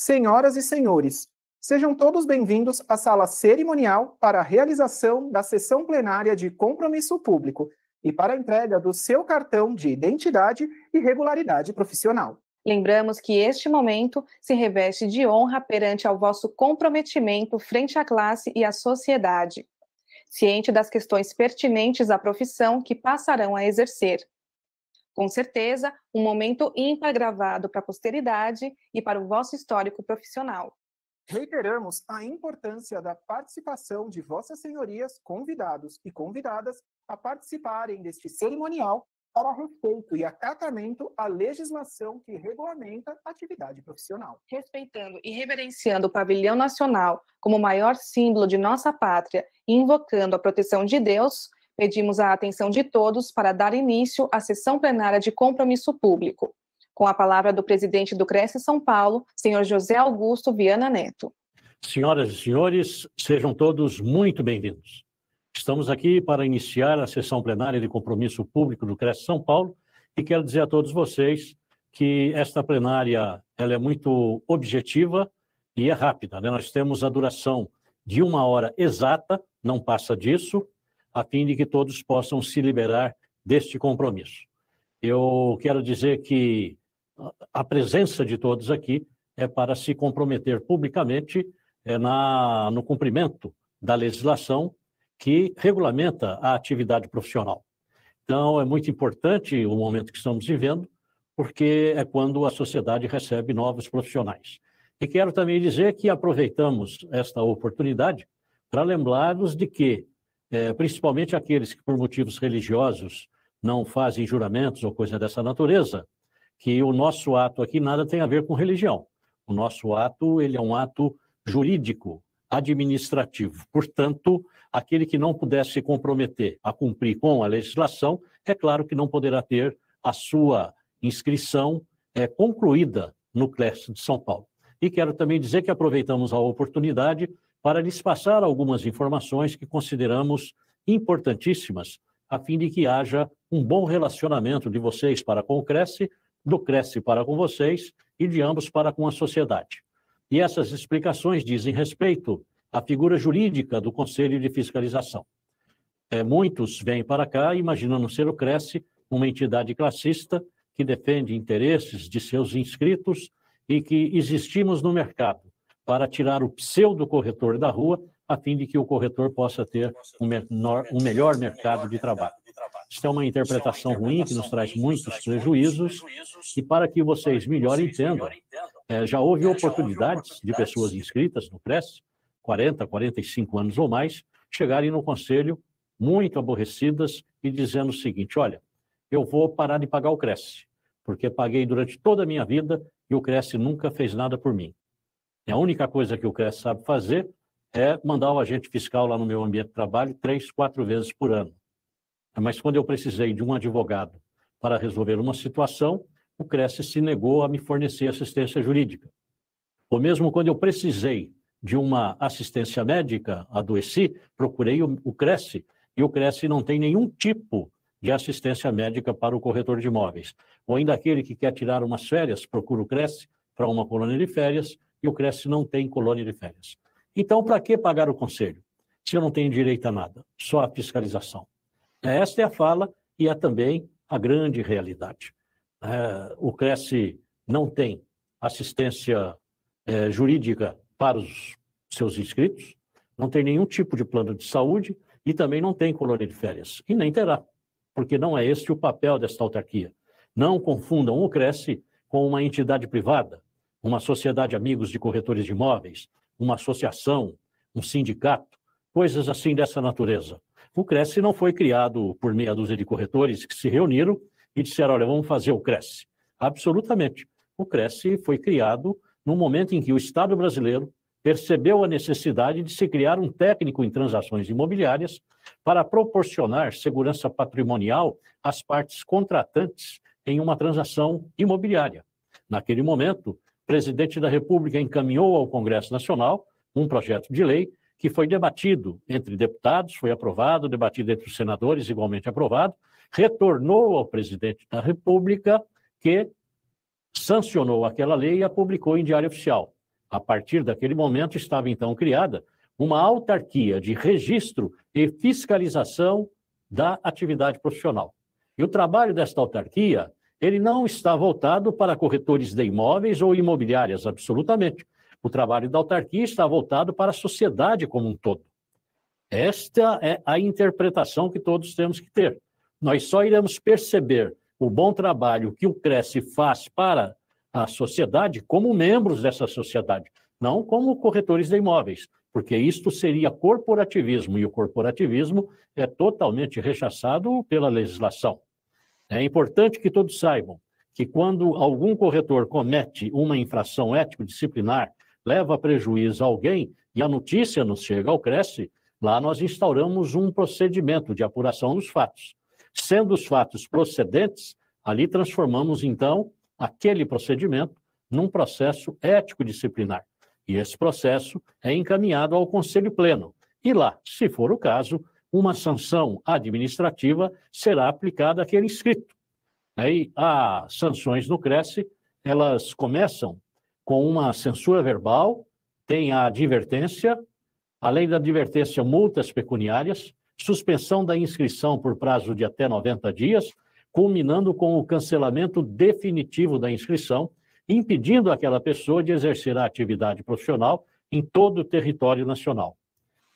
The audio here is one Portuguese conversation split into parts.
Senhoras e senhores, sejam todos bem-vindos à sala cerimonial para a realização da sessão plenária de compromisso público e para a entrega do seu cartão de identidade e regularidade profissional. Lembramos que este momento se reveste de honra perante ao vosso comprometimento frente à classe e à sociedade, ciente das questões pertinentes à profissão que passarão a exercer. Com certeza, um momento ímpar gravado para a posteridade e para o vosso histórico profissional. Reiteramos a importância da participação de Vossas Senhorias, convidados e convidadas, a participarem deste cerimonial para respeito e acatamento à legislação que regulamenta a atividade profissional. Respeitando e reverenciando o pavilhão nacional como o maior símbolo de nossa pátria e invocando a proteção de Deus, pedimos a atenção de todos para dar início à sessão plenária de compromisso público. Com a palavra do presidente do Cresce São Paulo, senhor José Augusto Viana Neto. Senhoras e senhores, sejam todos muito bem-vindos. Estamos aqui para iniciar a sessão plenária de compromisso público do Cresce São Paulo e quero dizer a todos vocês que esta plenária ela é muito objetiva e é rápida. Né? Nós temos a duração de uma hora exata, não passa disso, a fim de que todos possam se liberar deste compromisso. Eu quero dizer que a presença de todos aqui é para se comprometer publicamente é, na, no cumprimento da legislação que regulamenta a atividade profissional. Então, é muito importante o momento que estamos vivendo, porque é quando a sociedade recebe novos profissionais. E quero também dizer que aproveitamos esta oportunidade para lembrá-los de que, é, principalmente aqueles que, por motivos religiosos, não fazem juramentos ou coisa dessa natureza, que o nosso ato aqui nada tem a ver com religião. O nosso ato ele é um ato jurídico, administrativo. Portanto, aquele que não puder se comprometer a cumprir com a legislação, é claro que não poderá ter a sua inscrição é, concluída no CLES de São Paulo. E quero também dizer que aproveitamos a oportunidade para lhes passar algumas informações que consideramos importantíssimas, a fim de que haja um bom relacionamento de vocês para com o Cresce, do Cresce para com vocês e de ambos para com a sociedade. E essas explicações dizem respeito à figura jurídica do Conselho de Fiscalização. É, muitos vêm para cá imaginando ser o Cresce uma entidade classista que defende interesses de seus inscritos e que existimos no mercado para tirar o pseudo corretor da rua a fim de que o corretor possa ter um, menor, um melhor mercado de trabalho. Isso é uma interpretação ruim que nos traz muitos prejuízos e para que vocês melhor entendam, é, já houve oportunidades de pessoas inscritas no CRES, 40, 45 anos ou mais, chegarem no conselho muito aborrecidas e dizendo o seguinte: olha, eu vou parar de pagar o Cresce, porque paguei durante toda a minha vida e o Cresce nunca fez nada por mim. E a única coisa que o Cresce sabe fazer é mandar o agente fiscal lá no meu ambiente de trabalho três, quatro vezes por ano. Mas quando eu precisei de um advogado para resolver uma situação, o Cresce se negou a me fornecer assistência jurídica. Ou mesmo quando eu precisei de uma assistência médica, adoeci, procurei o, o e o Cresce não tem nenhum tipo de assistência médica para o corretor de imóveis. Ou ainda aquele que quer tirar umas férias, procura o Cresce para uma colônia de férias, e o Cresce não tem colônia de férias. Então, para que pagar o conselho? Se eu não tenho direito a nada, só a fiscalização. Esta é a fala e é também a grande realidade é, o Cresce não tem assistência é, jurídica para os seus inscritos, não tem nenhum tipo de plano de saúde e também não tem colônia de férias. E nem terá, porque não é este o papel desta autarquia. Não confundam o Cresce com uma entidade privada, uma sociedade amigos de corretores de imóveis, uma associação, um sindicato, coisas assim dessa natureza. O Cresce não foi criado por meia dúzia de corretores que se reuniram e disseram: olha, vamos fazer o Cresce. Absolutamente. O Cresce foi criado no momento em que o Estado brasileiro percebeu a necessidade de se criar um técnico em transações imobiliárias para proporcionar segurança patrimonial às partes contratantes em uma transação imobiliária. Naquele momento, presidente da República encaminhou ao Congresso Nacional um projeto de lei que foi debatido entre deputados, foi aprovado, debatido entre os senadores, igualmente aprovado, retornou ao presidente da República, que sancionou aquela lei e a publicou em Diário Oficial. A partir daquele momento estava então criada uma autarquia de registro e fiscalização da atividade profissional. E o trabalho desta autarquia, ele não está voltado para corretores de imóveis ou imobiliárias, absolutamente. O trabalho da autarquia está voltado para a sociedade como um todo. Esta é a interpretação que todos temos que ter. Nós só iremos perceber o bom trabalho que o Cresce faz para a sociedade como membros dessa sociedade, não como corretores de imóveis, porque isto seria corporativismo e o corporativismo é totalmente rechaçado pela legislação. É importante que todos saibam que quando algum corretor comete uma infração ético-disciplinar, leva prejuízo a alguém e a notícia nos chega ao Cresce, lá nós instauramos um procedimento de apuração dos fatos. Sendo os fatos procedentes, ali transformamos então aquele procedimento num processo ético-disciplinar. E esse processo é encaminhado ao Conselho Pleno. E lá, se for o caso, uma sanção administrativa será aplicada àquele inscrito. Aí, as sanções no Cresce, elas começam com uma censura verbal, tem a advertência, além da advertência, multas pecuniárias, suspensão da inscrição por prazo de até 90 dias, culminando com o cancelamento definitivo da inscrição, impedindo aquela pessoa de exercer a atividade profissional em todo o território nacional.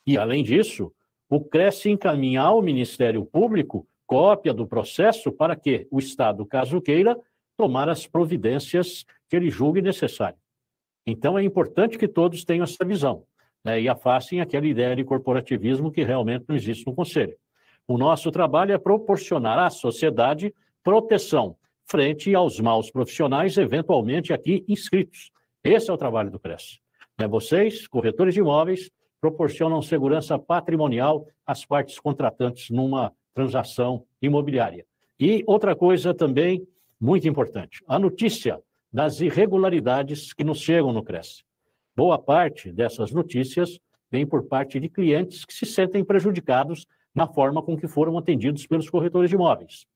E, além disso, o CRES encaminha ao Ministério Público cópia do processo para que o Estado, caso queira, tomar as providências que ele julgue necessário. Então, é importante que todos tenham essa visão né, e afastem aquela ideia de corporativismo que realmente não existe no Conselho. O nosso trabalho é proporcionar à sociedade proteção frente aos maus profissionais, eventualmente aqui inscritos. Esse é o trabalho do CRES. Né, vocês, corretores de imóveis, proporcionam segurança patrimonial às partes contratantes numa transação imobiliária. E outra coisa também muito importante: a notícia das irregularidades que nos chegam no CRES. Boa parte dessas notícias vem por parte de clientes que se sentem prejudicados na forma com que foram atendidos pelos corretores de imóveis.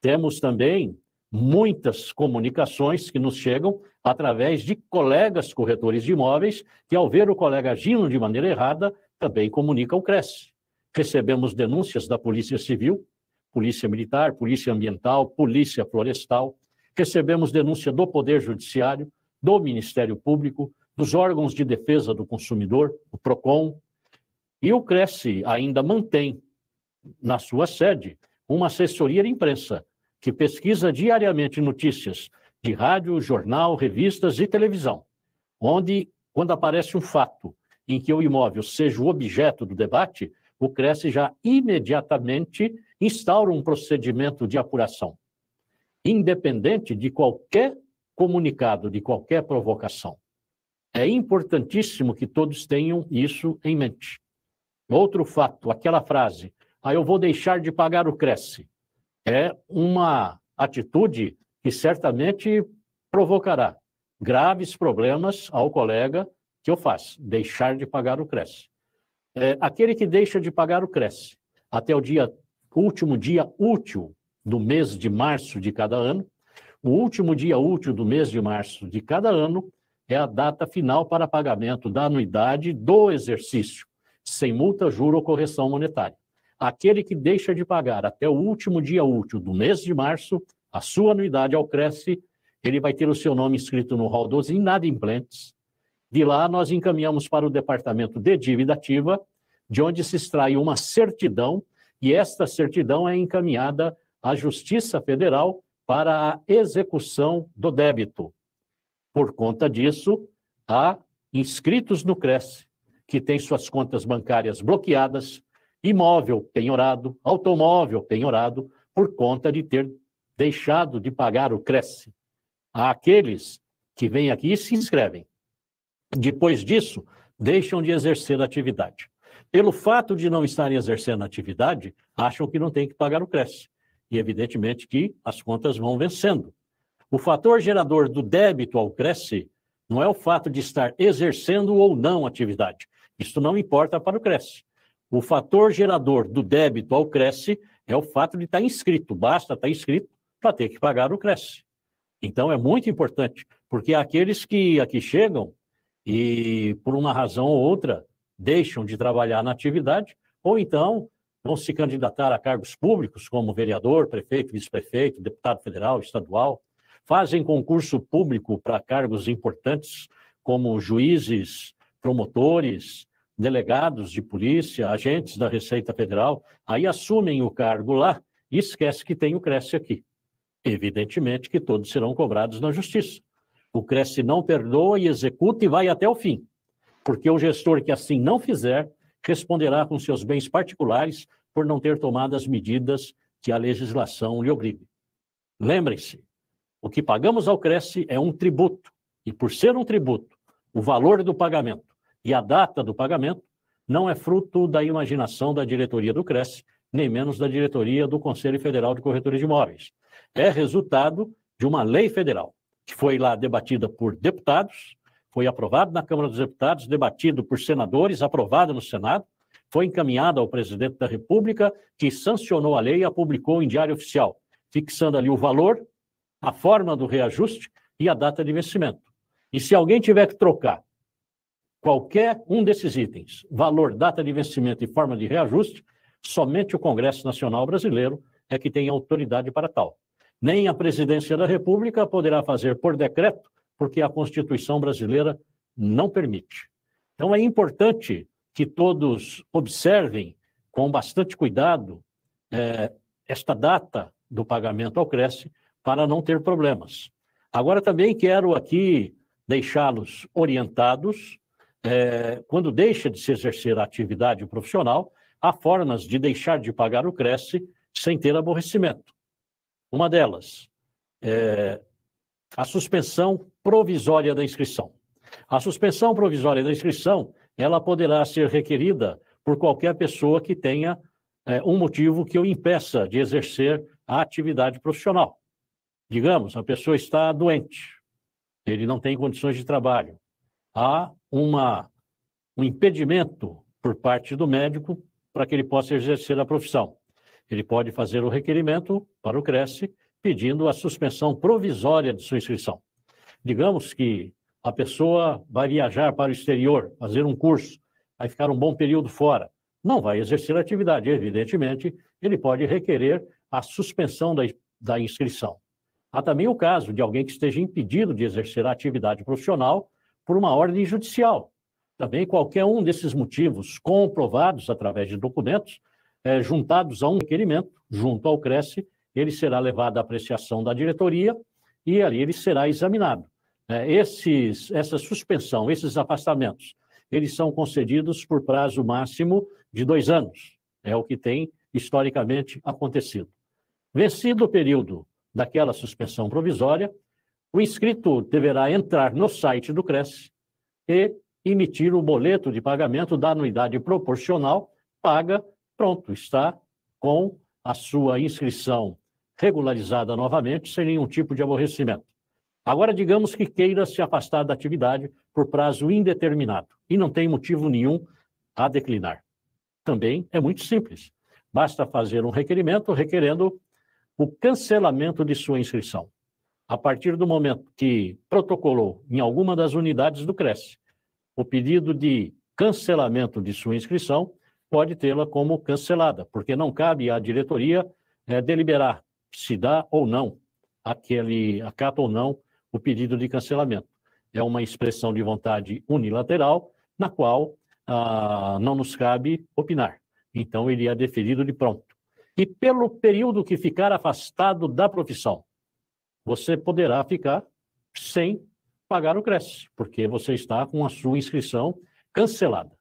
Temos também muitas comunicações que nos chegam através de colegas corretores de imóveis que, ao ver o colega agindo de maneira errada, também comunica ao CRES. Recebemos denúncias da Polícia Civil, Polícia Militar, Polícia Ambiental, Polícia Florestal. Recebemos denúncia do Poder Judiciário, do Ministério Público, dos órgãos de defesa do consumidor, o PROCON, e o Cresce ainda mantém na sua sede uma assessoria de imprensa que pesquisa diariamente notícias de rádio, jornal, revistas e televisão, onde, quando aparece um fato em que o imóvel seja o objeto do debate, o Cresce já imediatamente instaura um procedimento de apuração, independente de qualquer comunicado, de qualquer provocação. É importantíssimo que todos tenham isso em mente. Outro fato, aquela frase, ah, eu vou deixar de pagar o Cresce, é uma atitude que certamente provocará graves problemas ao colega que eu faço, deixar de pagar o Cresce. É, aquele que deixa de pagar o Cresce até o dia último dia útil do mês de março de cada ano, o último dia útil do mês de março de cada ano é a data final para pagamento da anuidade do exercício, sem multa, juro ou correção monetária. Aquele que deixa de pagar até o último dia útil do mês de março a sua anuidade ao Cresce, ele vai ter o seu nome escrito no rol dos inadimplentes. De lá, nós encaminhamos para o departamento de dívida ativa, de onde se extrai uma certidão, e esta certidão é encaminhada à Justiça Federal para a execução do débito. Por conta disso, há inscritos no Cresce que têm suas contas bancárias bloqueadas, imóvel penhorado, automóvel penhorado, por conta de ter deixado de pagar o Cresce. Aqueles que vêm aqui e se inscrevem. Depois disso, deixam de exercer a atividade. Pelo fato de não estarem exercendo a atividade, acham que não tem que pagar o Cresce. E, evidentemente, que as contas vão vencendo. O fator gerador do débito ao Cresce não é o fato de estar exercendo ou não atividade. Isso não importa para o Cresce. O fator gerador do débito ao Cresce é o fato de estar inscrito. Basta estar inscrito para ter que pagar o Cresce. Então é muito importante, porque aqueles que aqui chegam e, por uma razão ou outra, deixam de trabalhar na atividade, ou então vão se candidatar a cargos públicos, como vereador, prefeito, vice-prefeito, deputado federal, estadual, fazem concurso público para cargos importantes, como juízes, promotores, delegados de polícia, agentes da Receita Federal, aí assumem o cargo lá e esquece que tem o Cresce aqui. Evidentemente que todos serão cobrados na justiça. O Cresce não perdoa e executa e vai até o fim, porque o gestor que assim não fizer responderá com seus bens particulares por não ter tomado as medidas que a legislação lhe obriga. Lembrem-se, o que pagamos ao Cresce é um tributo, e por ser um tributo, o valor do pagamento e a data do pagamento não é fruto da imaginação da diretoria do Cresce, nem menos da diretoria do Conselho Federal de Corretores de Imóveis. É resultado de uma lei federal que foi lá debatida por deputados, foi aprovado na Câmara dos Deputados, debatido por senadores, aprovado no Senado, foi encaminhado ao presidente da República, que sancionou a lei e a publicou em Diário Oficial, fixando ali o valor, a forma do reajuste e a data de vencimento. E se alguém tiver que trocar qualquer um desses itens, valor, data de vencimento e forma de reajuste, somente o Congresso Nacional Brasileiro é que tem autoridade para tal nem a presidência da República poderá fazer por decreto, porque a Constituição brasileira não permite. Então, é importante que todos observem com bastante cuidado é, esta data do pagamento ao Cresce para não ter problemas. Agora, também quero aqui deixá-los orientados, é, quando deixa de se exercer a atividade profissional, há formas de deixar de pagar o Cresce sem ter aborrecimento. Uma delas é a suspensão provisória da inscrição. A suspensão provisória da inscrição, ela poderá ser requerida por qualquer pessoa que tenha é, um motivo que o impeça de exercer a atividade profissional. Digamos, a pessoa está doente, ele não tem condições de trabalho. Há uma, um impedimento por parte do médico para que ele possa exercer a profissão ele pode fazer o requerimento para o Cresce pedindo a suspensão provisória de sua inscrição. Digamos que a pessoa vai viajar para o exterior, fazer um curso, vai ficar um bom período fora, não vai exercer a atividade, evidentemente, ele pode requerer a suspensão da, da inscrição. Há também o caso de alguém que esteja impedido de exercer a atividade profissional por uma ordem judicial. Também qualquer um desses motivos comprovados através de documentos é, juntados a um requerimento, junto ao Cresce, ele será levado à apreciação da diretoria e ali ele será examinado. É, esses, essa suspensão, esses afastamentos, eles são concedidos por prazo máximo de dois anos. É o que tem historicamente acontecido. Vencido o período daquela suspensão provisória, o inscrito deverá entrar no site do Cresce e emitir o boleto de pagamento da anuidade proporcional paga pronto, está com a sua inscrição regularizada novamente, sem nenhum tipo de aborrecimento. Agora, digamos que queira se afastar da atividade por prazo indeterminado e não tem motivo nenhum a declinar. Também é muito simples. Basta fazer um requerimento requerendo o cancelamento de sua inscrição. A partir do momento que protocolou em alguma das unidades do Cresce o pedido de cancelamento de sua inscrição, pode tê-la como cancelada, porque não cabe à diretoria é, deliberar se dá ou não aquele acata ou não o pedido de cancelamento. É uma expressão de vontade unilateral, na qual ah, não nos cabe opinar. Então, ele é deferido de pronto. E pelo período que ficar afastado da profissão, você poderá ficar sem pagar o Cresce, porque você está com a sua inscrição cancelada.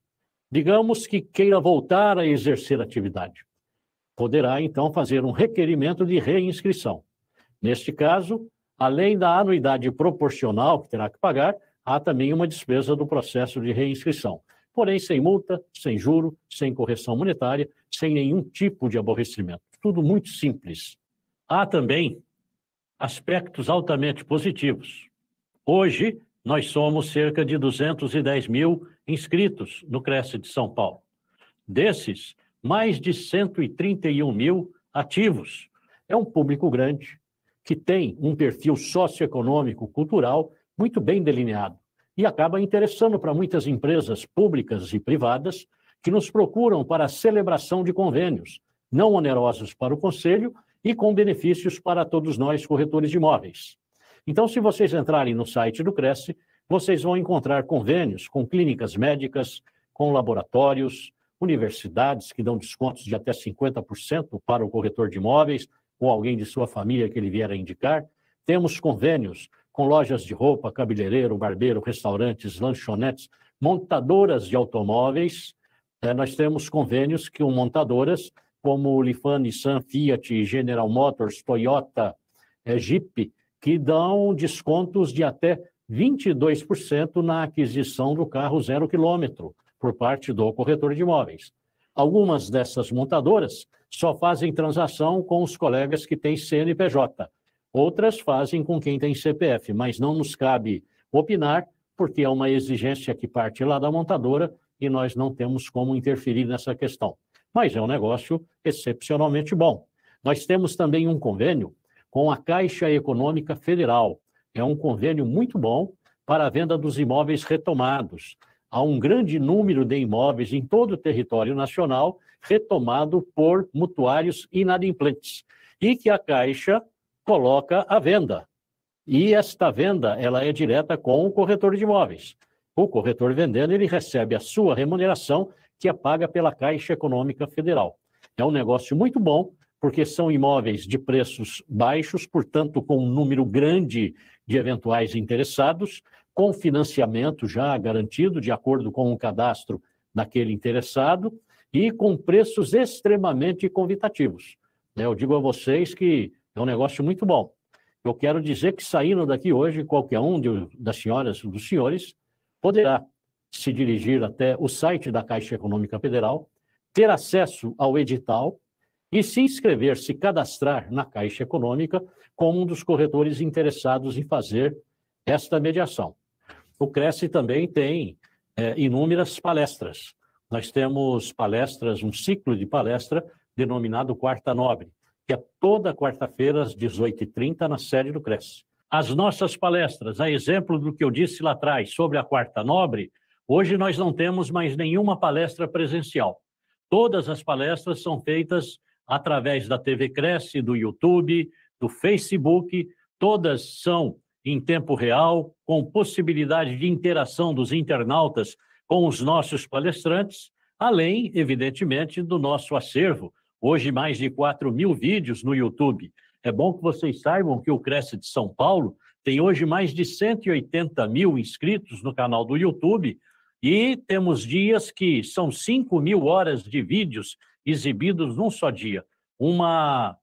Digamos que queira voltar a exercer atividade. Poderá, então, fazer um requerimento de reinscrição. Neste caso, além da anuidade proporcional que terá que pagar, há também uma despesa do processo de reinscrição. Porém, sem multa, sem juro, sem correção monetária, sem nenhum tipo de aborrecimento. Tudo muito simples. Há também aspectos altamente positivos. Hoje, nós somos cerca de 210 mil inscritos no Cresce de São Paulo. Desses, mais de 131 mil ativos. É um público grande, que tem um perfil socioeconômico, cultural muito bem delineado. e acaba interessando para muitas empresas públicas e privadas que nos procuram para a celebração de convênios, não onerosos para o Conselho e com benefícios para todos nós, corretores de imóveis. Então, se vocês entrarem no site do Cresce, vocês vão encontrar convênios com clínicas médicas, com laboratórios, universidades que dão descontos de até 50% para o corretor de imóveis ou alguém de sua família que ele vier a indicar. Temos convênios com lojas de roupa, cabeleireiro, barbeiro, restaurantes, lanchonetes, montadoras de automóveis. É, nós temos convênios com montadoras como Lifan, Nissan, Fiat, General Motors, Toyota, é, Jeep, que dão descontos de até 22% na aquisição do carro zero quilômetro por parte do corretor de imóveis. Algumas dessas montadoras só fazem transação com os colegas que têm CNPJ. Outras fazem com quem tem CPF, mas não nos cabe opinar, porque é uma exigência que parte lá da montadora e nós não temos como interferir nessa questão. Mas é um negócio excepcionalmente bom. Nós temos também um convênio com a Caixa Econômica Federal. É um convênio muito bom para a venda dos imóveis retomados. Há um grande número de imóveis em todo o território nacional retomado por mutuários inadimplentes e que a Caixa coloca à venda. E esta venda ela é direta com o corretor de imóveis. O corretor vendendo, ele recebe a sua remuneração, que é paga pela Caixa Econômica Federal. É um negócio muito bom, porque são imóveis de preços baixos, portanto, com um número grande de eventuais interessados, com financiamento já garantido, de acordo com o cadastro daquele interessado, e com preços extremamente convidativos. Né, eu digo a vocês que é um negócio muito bom. Eu quero dizer que saindo daqui hoje, qualquer um de, das senhoras ou dos senhores poderá se dirigir até o site da Caixa Econômica Federal, ter acesso ao edital e se inscrever, se cadastrar na Caixa Econômica como um dos corretores interessados em fazer esta mediação. O Cresce também tem é, inúmeras palestras. Nós temos palestras, um ciclo de palestra denominado Quarta Nobre, que é toda quarta-feira às 18h30 na sede do Cresce. As nossas palestras, a exemplo do que eu disse lá atrás sobre a Quarta Nobre, hoje nós não temos mais nenhuma palestra presencial. Todas as palestras são feitas através da TV Cresce, do YouTube, do Facebook, todas são em tempo real, com possibilidade de interação dos internautas com os nossos palestrantes, além, evidentemente, do nosso acervo. Hoje, mais de 4 mil vídeos no YouTube. É bom que vocês saibam que o Cresce de São Paulo tem hoje mais de 180 mil inscritos no canal do YouTube e temos dias que são 5 mil horas de vídeos exibidos num só dia. Uma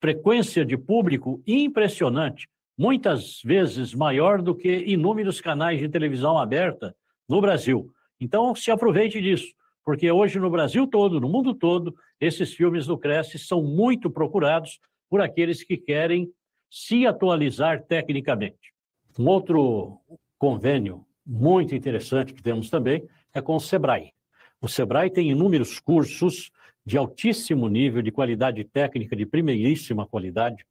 frequência de público impressionante muitas vezes maior do que inúmeros canais de televisão aberta no Brasil. Então, se aproveite disso, porque hoje no Brasil todo, no mundo todo, esses filmes do Cresce são muito procurados por aqueles que querem se atualizar tecnicamente. Um outro convênio muito interessante que temos também é com o Sebrae. O Sebrae tem inúmeros cursos de altíssimo nível, de qualidade técnica, de primeiríssima qualidade,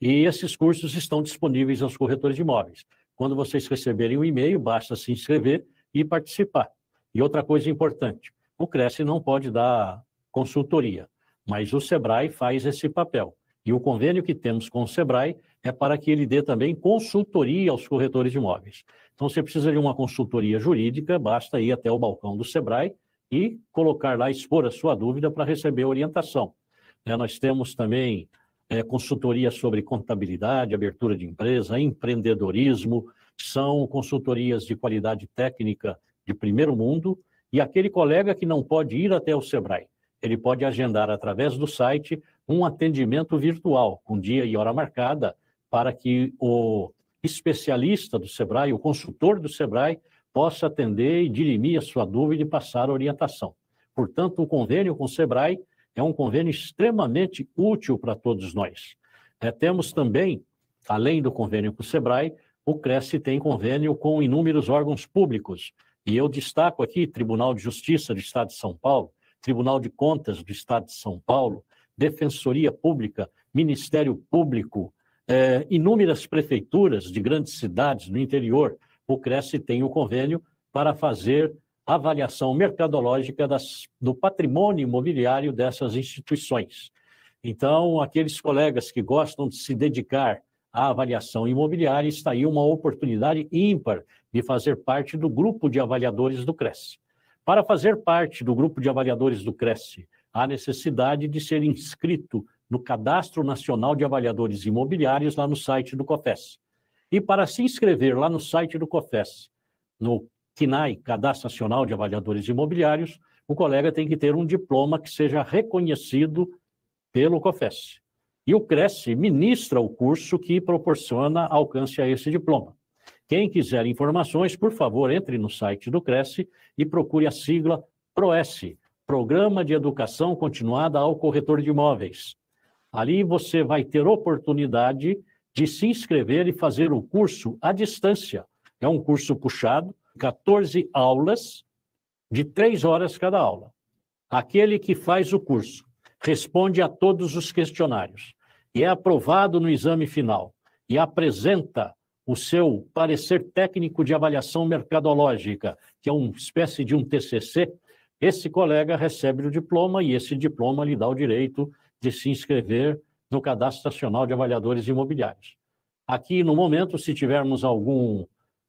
e esses cursos estão disponíveis aos corretores de imóveis. Quando vocês receberem o um e-mail, basta se inscrever e participar. E outra coisa importante, o Cresce não pode dar consultoria, mas o Sebrae faz esse papel. E o convênio que temos com o Sebrae é para que ele dê também consultoria aos corretores de imóveis. Então, você precisa de uma consultoria jurídica, basta ir até o balcão do Sebrae e colocar lá, expor a sua dúvida para receber orientação. É, nós temos também é, consultoria sobre contabilidade, abertura de empresa, empreendedorismo, são consultorias de qualidade técnica de primeiro mundo, e aquele colega que não pode ir até o Sebrae, ele pode agendar através do site um atendimento virtual, com dia e hora marcada, para que o especialista do Sebrae, o consultor do Sebrae, possa atender e dirimir a sua dúvida e passar orientação. Portanto, o convênio com o Sebrae é um convênio extremamente útil para todos nós. É, temos também, além do convênio com o SEBRAE, o Cresce tem convênio com inúmeros órgãos públicos. E eu destaco aqui Tribunal de Justiça do Estado de São Paulo, Tribunal de Contas do Estado de São Paulo, Defensoria Pública, Ministério Público, é, inúmeras prefeituras de grandes cidades no interior, o Cresce tem o convênio para fazer avaliação mercadológica das, do patrimônio imobiliário dessas instituições. Então, aqueles colegas que gostam de se dedicar à avaliação imobiliária, está aí uma oportunidade ímpar de fazer parte do grupo de avaliadores do Cresce. Para fazer parte do grupo de avaliadores do Cresce, há necessidade de ser inscrito no Cadastro Nacional de Avaliadores Imobiliários lá no site do COFES. E para se inscrever lá no site do COFES, no CNAI, Cadastro Nacional de Avaliadores Imobiliários, o colega tem que ter um diploma que seja reconhecido pelo COFES. E o Cresce ministra o curso que proporciona alcance a esse diploma. Quem quiser informações, por favor, entre no site do Cresce e procure a sigla PROES, Programa de Educação Continuada ao Corretor de Imóveis. Ali você vai ter oportunidade de se inscrever e fazer o curso à distância. É um curso puxado, 14 aulas, de três horas cada aula. Aquele que faz o curso responde a todos os questionários e é aprovado no exame final e apresenta o seu parecer técnico de avaliação mercadológica, que é uma espécie de um TCC, esse colega recebe o diploma e esse diploma lhe dá o direito de se inscrever no Cadastro Nacional de Avaliadores Imobiliários. Aqui, no momento, se tivermos algum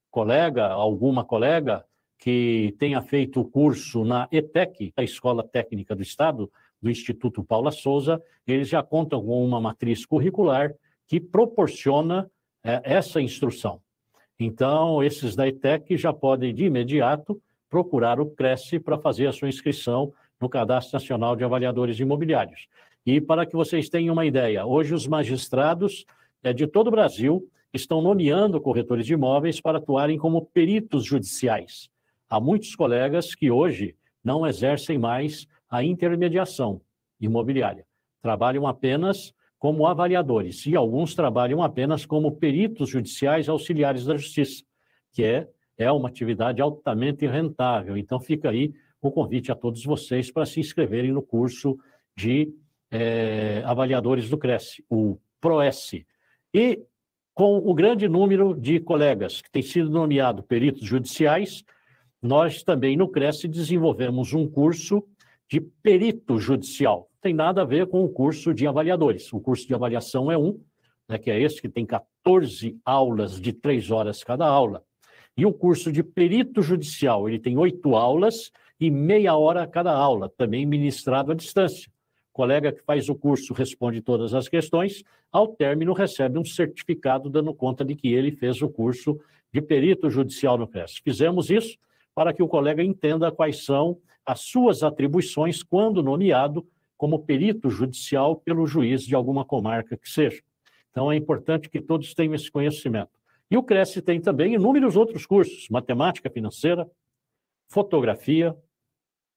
colega, alguma colega que tenha feito o curso na ETEC, a Escola Técnica do Estado, do Instituto Paula Souza, eles já contam com uma matriz curricular que proporciona é, essa instrução. Então, esses da ETEC já podem, de imediato, procurar o Cresce para fazer a sua inscrição no Cadastro Nacional de Avaliadores Imobiliários. E para que vocês tenham uma ideia, hoje os magistrados é, de todo o Brasil estão nomeando corretores de imóveis para atuarem como peritos judiciais. Há muitos colegas que hoje não exercem mais a intermediação imobiliária, trabalham apenas como avaliadores, e alguns trabalham apenas como peritos judiciais auxiliares da justiça, que é, é uma atividade altamente rentável. Então, fica aí o convite a todos vocês para se inscreverem no curso de é, avaliadores do Cresce, o PROES. E com o grande número de colegas que têm sido nomeados peritos judiciais, nós também no Cresce desenvolvemos um curso de perito judicial. Tem nada a ver com o curso de avaliadores. O curso de avaliação é um, né, que é esse que tem 14 aulas de três horas cada aula. E o curso de perito judicial, ele tem oito aulas e meia hora cada aula, também ministrado à distância. Colega que faz o curso responde todas as questões, ao término recebe um certificado dando conta de que ele fez o curso de perito judicial no CRES. Fizemos isso para que o colega entenda quais são as suas atribuições quando nomeado como perito judicial pelo juiz de alguma comarca que seja. Então, é importante que todos tenham esse conhecimento. E o Cresce tem também inúmeros outros cursos: matemática financeira, fotografia,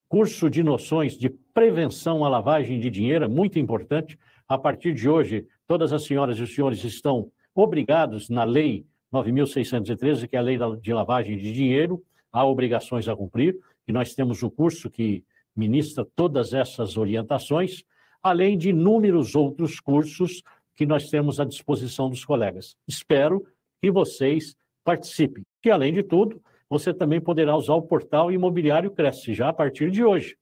curso de noções de prevenção à lavagem de dinheiro, é muito importante. A partir de hoje, todas as senhoras e os senhores estão obrigados na Lei 9.613, que é a Lei de Lavagem de Dinheiro, há obrigações a cumprir e nós temos o curso que ministra todas essas orientações, além de inúmeros outros cursos que nós temos à disposição dos colegas. Espero que vocês participem. E, além de tudo, você também poderá usar o portal Imobiliário Cresce, já a partir de hoje,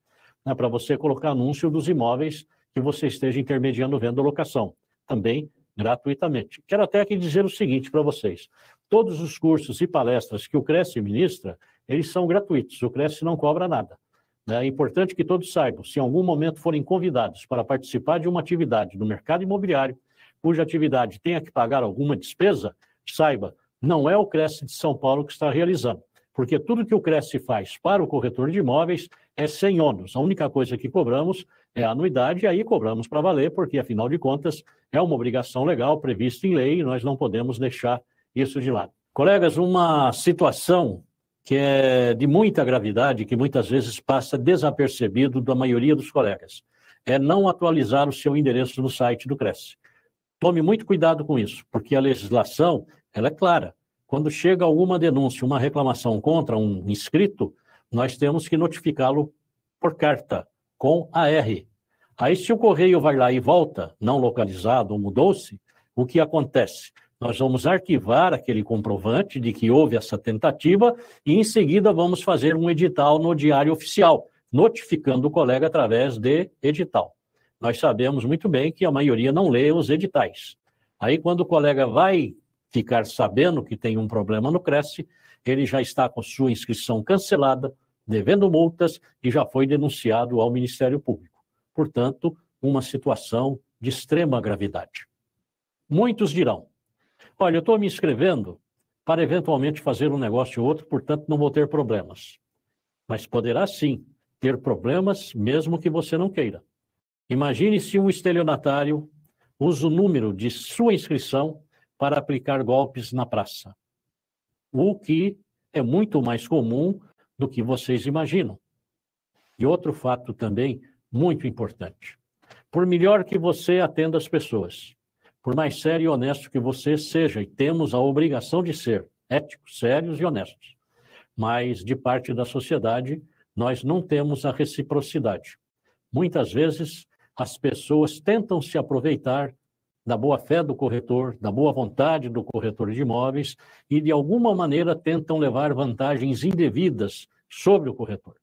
né, para você colocar anúncio dos imóveis que você esteja intermediando venda ou locação, também gratuitamente. Quero até aqui dizer o seguinte para vocês: todos os cursos e palestras que o Cresce ministra, eles são gratuitos, o Cresce não cobra nada. Né? É importante que todos saibam, se em algum momento forem convidados para participar de uma atividade no mercado imobiliário, cuja atividade tenha que pagar alguma despesa, saiba, não é o Cresce de São Paulo que está realizando, porque tudo que o Cresce faz para o corretor de imóveis é sem ônus. A única coisa que cobramos é a anuidade, e aí cobramos para valer, porque, afinal de contas, é uma obrigação legal prevista em lei e nós não podemos deixar isso de lado. Colegas, uma situação que é de muita gravidade, que muitas vezes passa desapercebido da maioria dos colegas, é não atualizar o seu endereço no site do Cresce. Tome muito cuidado com isso, porque a legislação ela é clara. Quando chega alguma denúncia, uma reclamação contra um inscrito, nós temos que notificá-lo por carta, com AR. Aí, se o correio vai lá e volta, não localizado ou mudou-se, o que acontece? Nós vamos arquivar aquele comprovante de que houve essa tentativa e, em seguida, vamos fazer um edital no Diário Oficial, notificando o colega através de edital. Nós sabemos muito bem que a maioria não lê os editais. Aí, quando o colega vai ficar sabendo que tem um problema no Cresce, ele já está com sua inscrição cancelada, devendo multas e já foi denunciado ao Ministério Público. Portanto, uma situação de extrema gravidade. Muitos dirão: Olha, eu estou me inscrevendo para eventualmente fazer um negócio ou outro, portanto não vou ter problemas. Mas poderá sim ter problemas, mesmo que você não queira. Imagine se um estelionatário usa o número de sua inscrição para aplicar golpes na praça. O que é muito mais comum do que vocês imaginam. E outro fato também muito importante. Por melhor que você atenda as pessoas, por mais sério e honesto que você seja, e temos a obrigação de ser éticos, sérios e honestos, mas de parte da sociedade, nós não temos a reciprocidade. Muitas vezes, as pessoas tentam se aproveitar da boa-fé do corretor, da boa vontade do corretor de imóveis e, de alguma maneira, tentam levar vantagens indevidas sobre o corretor.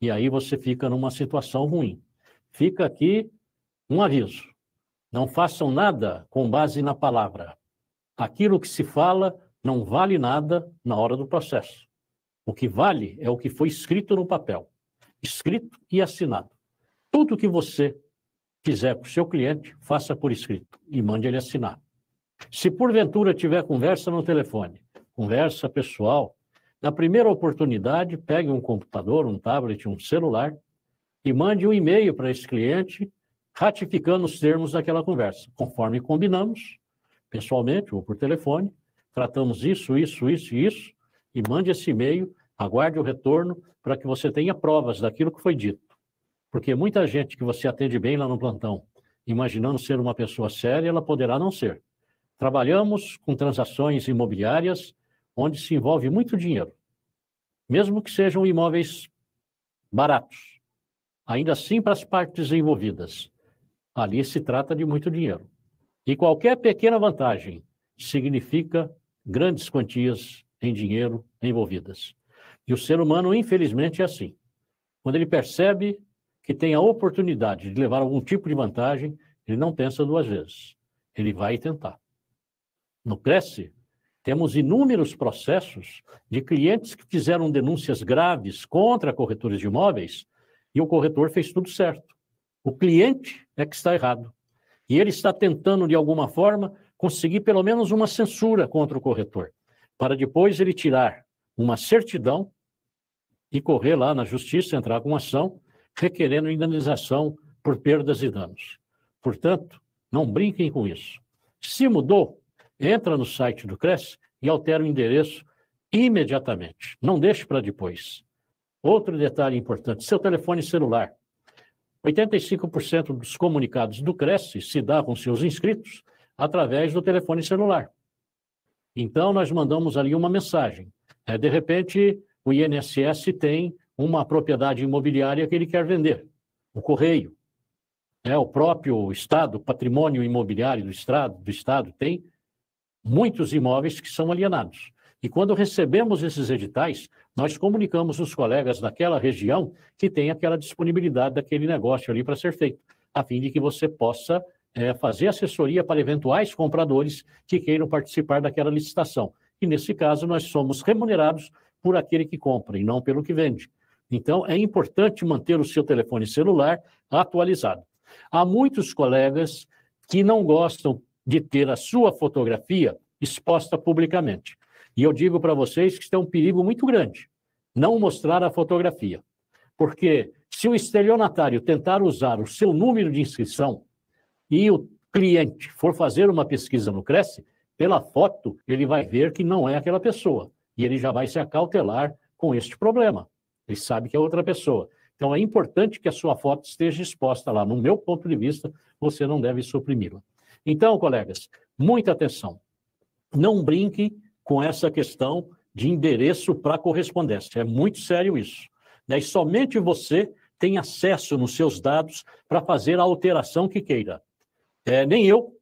E aí você fica numa situação ruim. Fica aqui um aviso não façam nada com base na palavra. Aquilo que se fala não vale nada na hora do processo. O que vale é o que foi escrito no papel, escrito e assinado. Tudo que você fizer para o seu cliente, faça por escrito e mande ele assinar. Se porventura tiver conversa no telefone, conversa pessoal, na primeira oportunidade, pegue um computador, um tablet, um celular e mande um e-mail para esse cliente ratificando os termos daquela conversa, conforme combinamos, pessoalmente ou por telefone, tratamos isso, isso, isso e isso, e mande esse e-mail, aguarde o retorno para que você tenha provas daquilo que foi dito. Porque muita gente que você atende bem lá no plantão, imaginando ser uma pessoa séria, ela poderá não ser. Trabalhamos com transações imobiliárias onde se envolve muito dinheiro, mesmo que sejam imóveis baratos. Ainda assim, para as partes envolvidas, Ali se trata de muito dinheiro. E qualquer pequena vantagem significa grandes quantias em dinheiro envolvidas. E o ser humano, infelizmente, é assim. Quando ele percebe que tem a oportunidade de levar algum tipo de vantagem, ele não pensa duas vezes. Ele vai tentar. No Cresce, temos inúmeros processos de clientes que fizeram denúncias graves contra corretores de imóveis e o corretor fez tudo certo. O cliente é que está errado. E ele está tentando, de alguma forma, conseguir pelo menos uma censura contra o corretor, para depois ele tirar uma certidão e correr lá na justiça, entrar com ação, requerendo indenização por perdas e danos. Portanto, não brinquem com isso. Se mudou, entra no site do CRES e altera o endereço imediatamente. Não deixe para depois. Outro detalhe importante: seu telefone celular. 85% dos comunicados do Cresce se dá com seus inscritos através do telefone celular. Então, nós mandamos ali uma mensagem. É, de repente, o INSS tem uma propriedade imobiliária que ele quer vender, o correio. É, o próprio Estado, patrimônio imobiliário do Estado, do Estado tem muitos imóveis que são alienados. E quando recebemos esses editais, nós comunicamos os colegas daquela região que tem aquela disponibilidade daquele negócio ali para ser feito, a fim de que você possa é, fazer assessoria para eventuais compradores que queiram participar daquela licitação. E nesse caso, nós somos remunerados por aquele que compra e não pelo que vende. Então, é importante manter o seu telefone celular atualizado. Há muitos colegas que não gostam de ter a sua fotografia exposta publicamente. E eu digo para vocês que isso é um perigo muito grande, não mostrar a fotografia. Porque se o estelionatário tentar usar o seu número de inscrição e o cliente for fazer uma pesquisa no Cresce, pela foto ele vai ver que não é aquela pessoa. E ele já vai se acautelar com este problema. Ele sabe que é outra pessoa. Então é importante que a sua foto esteja exposta lá. No meu ponto de vista, você não deve suprimi-la. Então, colegas, muita atenção. Não brinque com essa questão de endereço para correspondência. É muito sério isso. Né? E somente você tem acesso nos seus dados para fazer a alteração que queira. É, nem eu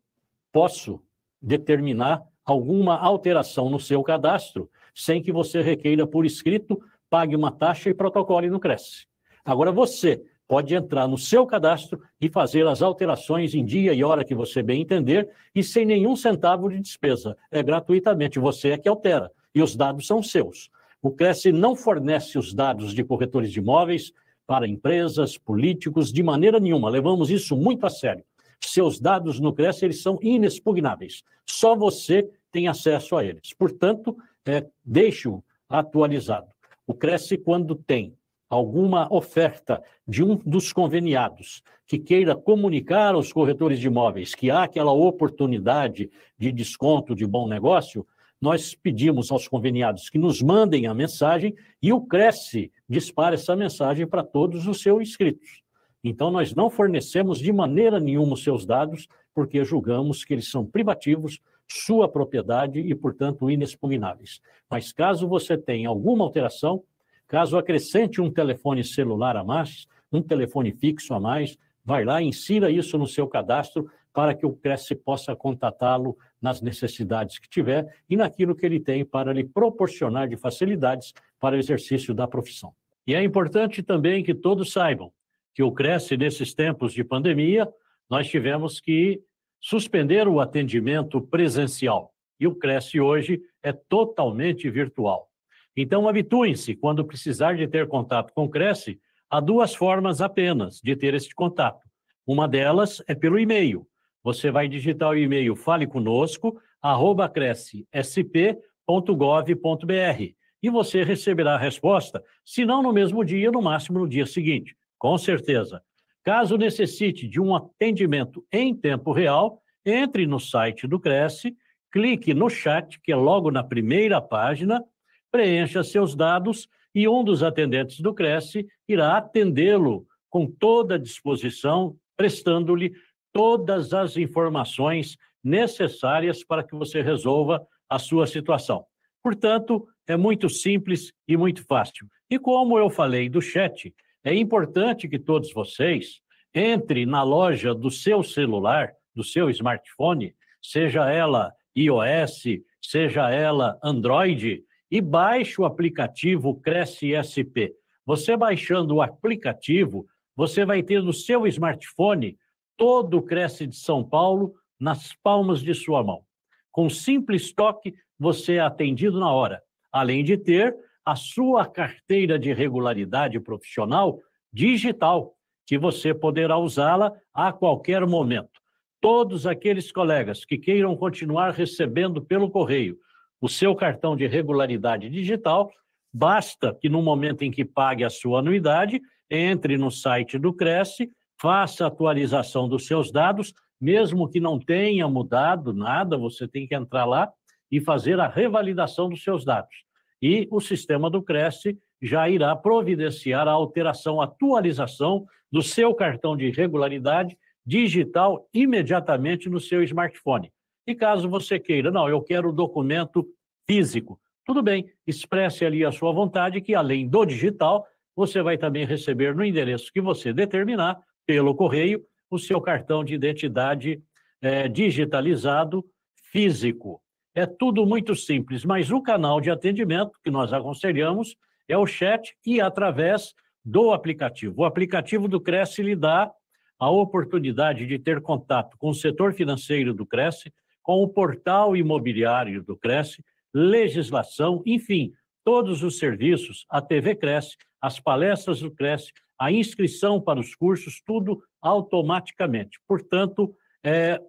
posso determinar alguma alteração no seu cadastro, sem que você requeira por escrito, pague uma taxa e protocole no Cresce. Agora, você pode entrar no seu cadastro e fazer as alterações em dia e hora que você bem entender e sem nenhum centavo de despesa. É gratuitamente, você é que altera e os dados são seus. O Cresce não fornece os dados de corretores de imóveis para empresas, políticos, de maneira nenhuma. Levamos isso muito a sério. Seus dados no Cresce eles são inexpugnáveis. Só você tem acesso a eles. Portanto, é, deixe-o atualizado. O Cresce, quando tem alguma oferta de um dos conveniados que queira comunicar aos corretores de imóveis que há aquela oportunidade de desconto de bom negócio, nós pedimos aos conveniados que nos mandem a mensagem e o Cresce dispara essa mensagem para todos os seus inscritos. Então, nós não fornecemos de maneira nenhuma os seus dados, porque julgamos que eles são privativos, sua propriedade e, portanto, inexpugnáveis. Mas caso você tenha alguma alteração, Caso acrescente um telefone celular a mais, um telefone fixo a mais, vai lá, insira isso no seu cadastro para que o Cresce possa contatá-lo nas necessidades que tiver e naquilo que ele tem para lhe proporcionar de facilidades para o exercício da profissão. E é importante também que todos saibam que o Cresce, nesses tempos de pandemia, nós tivemos que suspender o atendimento presencial. E o Cresce hoje é totalmente virtual. Então, habituem-se, quando precisar de ter contato com o Cresce, há duas formas apenas de ter este contato. Uma delas é pelo e-mail. Você vai digitar o e-mail faleconosco@crescsp.gov.br e você receberá a resposta, se não no mesmo dia, no máximo no dia seguinte, com certeza. Caso necessite de um atendimento em tempo real, entre no site do Cresce, clique no chat, que é logo na primeira página, preencha seus dados e um dos atendentes do Cresce irá atendê-lo com toda a disposição, prestando-lhe todas as informações necessárias para que você resolva a sua situação. Portanto, é muito simples e muito fácil. E como eu falei do chat, é importante que todos vocês entrem na loja do seu celular, do seu smartphone, seja ela iOS, seja ela Android, e baixe o aplicativo Cresce SP. Você baixando o aplicativo, você vai ter no seu smartphone todo o Cresce de São Paulo nas palmas de sua mão. Com simples toque, você é atendido na hora, além de ter a sua carteira de regularidade profissional digital, que você poderá usá-la a qualquer momento. Todos aqueles colegas que queiram continuar recebendo pelo correio o seu cartão de regularidade digital, basta que no momento em que pague a sua anuidade, entre no site do Cresce, faça a atualização dos seus dados, mesmo que não tenha mudado nada, você tem que entrar lá e fazer a revalidação dos seus dados. E o sistema do Cresce já irá providenciar a alteração, a atualização do seu cartão de regularidade digital imediatamente no seu smartphone. E caso você queira, não, eu quero o documento físico, tudo bem, expresse ali a sua vontade, que além do digital, você vai também receber no endereço que você determinar, pelo correio, o seu cartão de identidade é, digitalizado físico. É tudo muito simples, mas o canal de atendimento que nós aconselhamos é o chat e através do aplicativo. O aplicativo do Cresce lhe dá a oportunidade de ter contato com o setor financeiro do Cresce, com o portal imobiliário do Cresce, legislação, enfim, todos os serviços, a TV Cresce, as palestras do Cresce, a inscrição para os cursos, tudo automaticamente. Portanto, é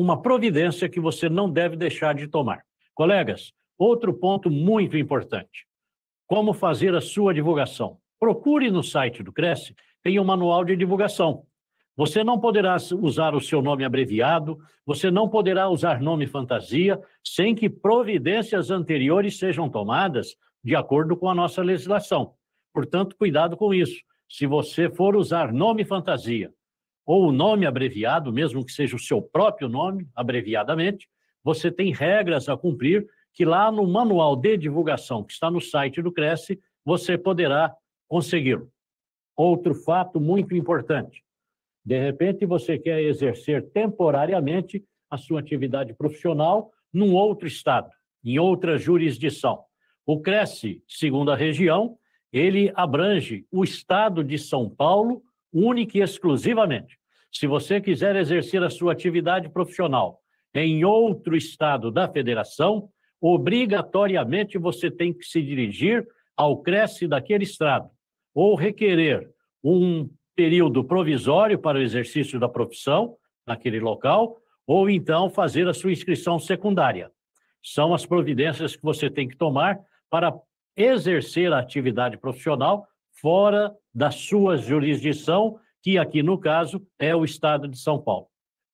uma providência que você não deve deixar de tomar. Colegas, outro ponto muito importante: como fazer a sua divulgação. Procure no site do Cresce, tem um manual de divulgação. Você não poderá usar o seu nome abreviado, você não poderá usar nome fantasia, sem que providências anteriores sejam tomadas de acordo com a nossa legislação. Portanto, cuidado com isso. Se você for usar nome fantasia ou o nome abreviado, mesmo que seja o seu próprio nome, abreviadamente, você tem regras a cumprir que lá no manual de divulgação que está no site do Cresce, você poderá consegui-lo. Outro fato muito importante de repente, você quer exercer temporariamente a sua atividade profissional num outro estado, em outra jurisdição. O Cresce, segundo a região, ele abrange o estado de São Paulo única e exclusivamente. Se você quiser exercer a sua atividade profissional em outro estado da federação, obrigatoriamente você tem que se dirigir ao Cresce daquele estado ou requerer um período provisório para o exercício da profissão naquele local, ou então fazer a sua inscrição secundária. São as providências que você tem que tomar para exercer a atividade profissional fora da sua jurisdição, que aqui no caso é o estado de São Paulo.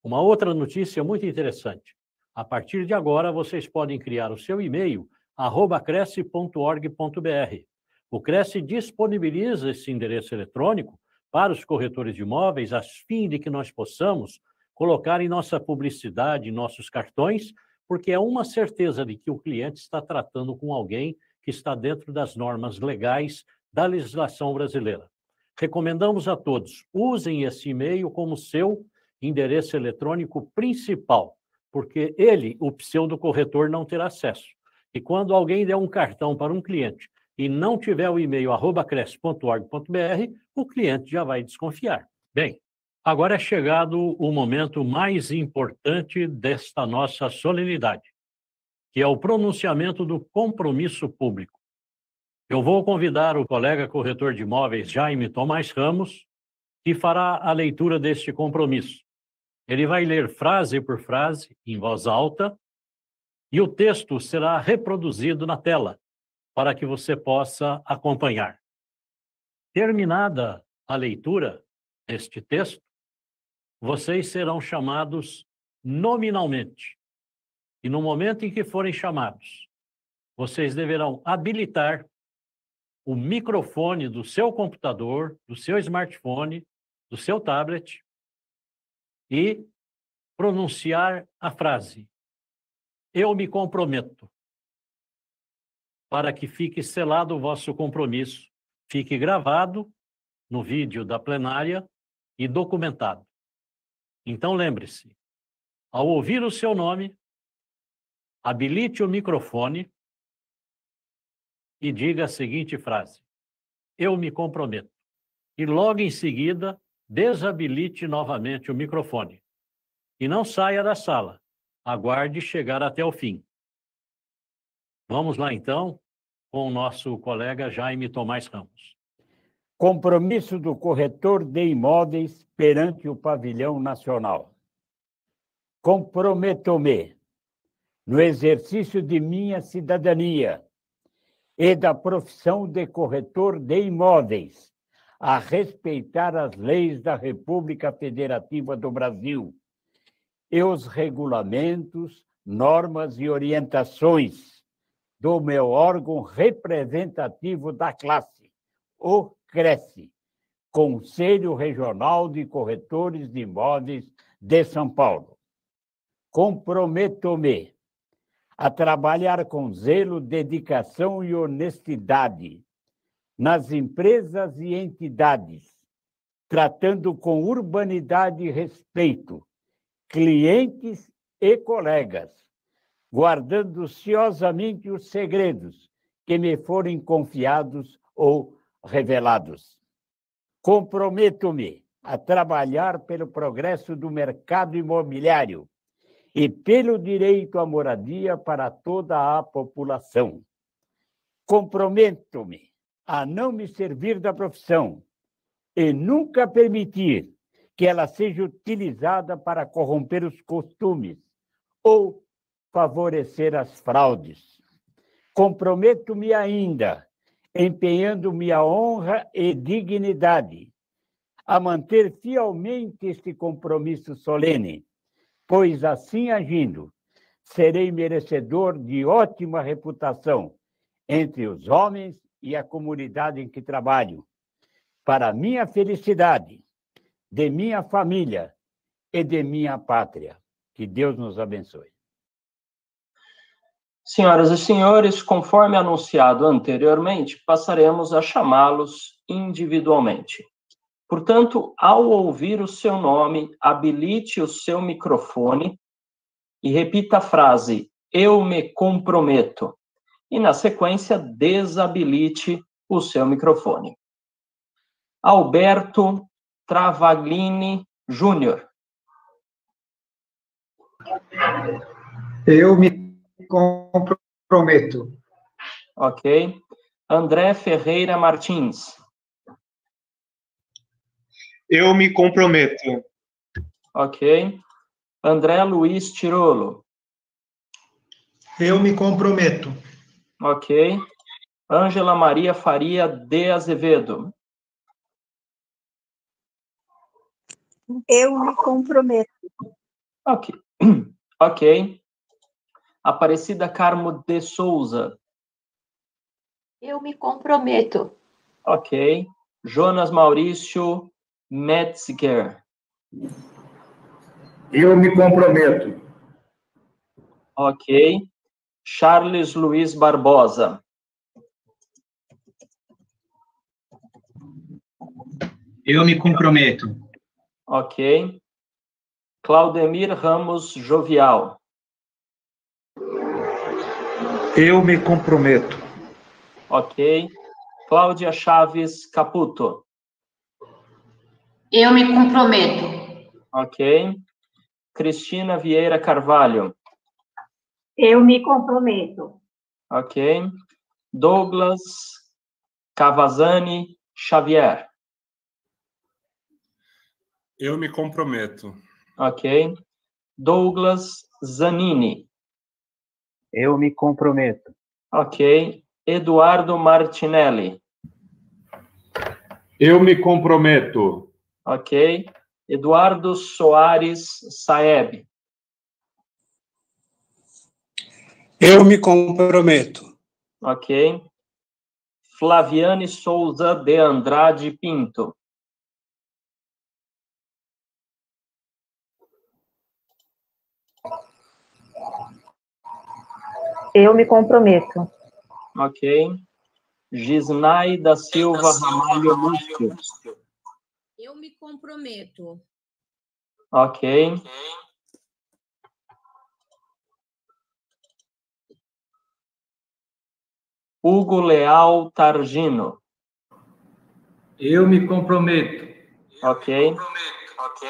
Uma outra notícia muito interessante. A partir de agora, vocês podem criar o seu e-mail cresce.org.br. O Cresce disponibiliza esse endereço eletrônico para os corretores de imóveis, a fim de que nós possamos colocar em nossa publicidade, em nossos cartões, porque é uma certeza de que o cliente está tratando com alguém que está dentro das normas legais da legislação brasileira. Recomendamos a todos, usem esse e-mail como seu endereço eletrônico principal, porque ele, o pseudo corretor, não terá acesso. E quando alguém der um cartão para um cliente e não tiver o e-mail cresce.org.br, o cliente já vai desconfiar. Bem, agora é chegado o momento mais importante desta nossa solenidade, que é o pronunciamento do compromisso público. Eu vou convidar o colega corretor de imóveis Jaime Tomás Ramos, que fará a leitura deste compromisso. Ele vai ler frase por frase, em voz alta, e o texto será reproduzido na tela para que você possa acompanhar. Terminada a leitura deste texto, vocês serão chamados nominalmente. E no momento em que forem chamados, vocês deverão habilitar o microfone do seu computador, do seu smartphone, do seu tablet e pronunciar a frase: Eu me comprometo para que fique selado o vosso compromisso, fique gravado no vídeo da plenária e documentado. Então lembre-se, ao ouvir o seu nome, habilite o microfone e diga a seguinte frase: Eu me comprometo. E logo em seguida, desabilite novamente o microfone. E não saia da sala. Aguarde chegar até o fim. Vamos lá então com o nosso colega Jaime Tomás Ramos. Compromisso do corretor de imóveis perante o pavilhão nacional. Comprometo-me, no exercício de minha cidadania e da profissão de corretor de imóveis, a respeitar as leis da República Federativa do Brasil e os regulamentos, normas e orientações do meu órgão representativo da classe, o CRECE, Conselho Regional de Corretores de Imóveis de São Paulo. Comprometo-me a trabalhar com zelo, dedicação e honestidade nas empresas e entidades, tratando com urbanidade e respeito clientes e colegas, guardando ciosamente os segredos que me forem confiados ou revelados. Comprometo-me a trabalhar pelo progresso do mercado imobiliário e pelo direito à moradia para toda a população. Comprometo-me a não me servir da profissão e nunca permitir que ela seja utilizada para corromper os costumes ou favorecer as fraudes. Comprometo-me ainda, empenhando minha honra e dignidade, a manter fielmente este compromisso solene, pois assim agindo, serei merecedor de ótima reputação entre os homens e a comunidade em que trabalho, para minha felicidade, de minha família e de minha pátria. Que Deus nos abençoe. Senhoras e senhores, conforme anunciado anteriormente, passaremos a chamá-los individualmente. Portanto, ao ouvir o seu nome, habilite o seu microfone e repita a frase: eu me comprometo. E na sequência, desabilite o seu microfone. Alberto Travaglini Júnior. Eu me comprometo. Ok. André Ferreira Martins. Eu me comprometo. Ok. André Luiz Tirolo. Eu me comprometo. Ok. Ângela Maria Faria de Azevedo. Eu me comprometo. Ok. Ok. Aparecida Carmo de Souza. Eu me comprometo. Ok. Jonas Maurício Metzger. Eu me comprometo. Ok. Charles Luiz Barbosa. Eu me comprometo. Ok. Claudemir Ramos Jovial. Eu me comprometo. Ok. Cláudia Chaves Caputo. Eu me comprometo. Ok. Cristina Vieira Carvalho. Eu me comprometo. Ok. Douglas Cavazani Xavier. Eu me comprometo. Ok. Douglas Zanini. Eu me comprometo. Ok. Eduardo Martinelli. Eu me comprometo. Ok. Eduardo Soares Saeb. Eu me comprometo. Ok. Flaviane Souza de Andrade Pinto. Eu me comprometo. Ok. Gisnai da Silva Ramalho Lúcio. Eu me comprometo. Ok. Hugo Leal Targino. Eu me comprometo. Ok. Ok.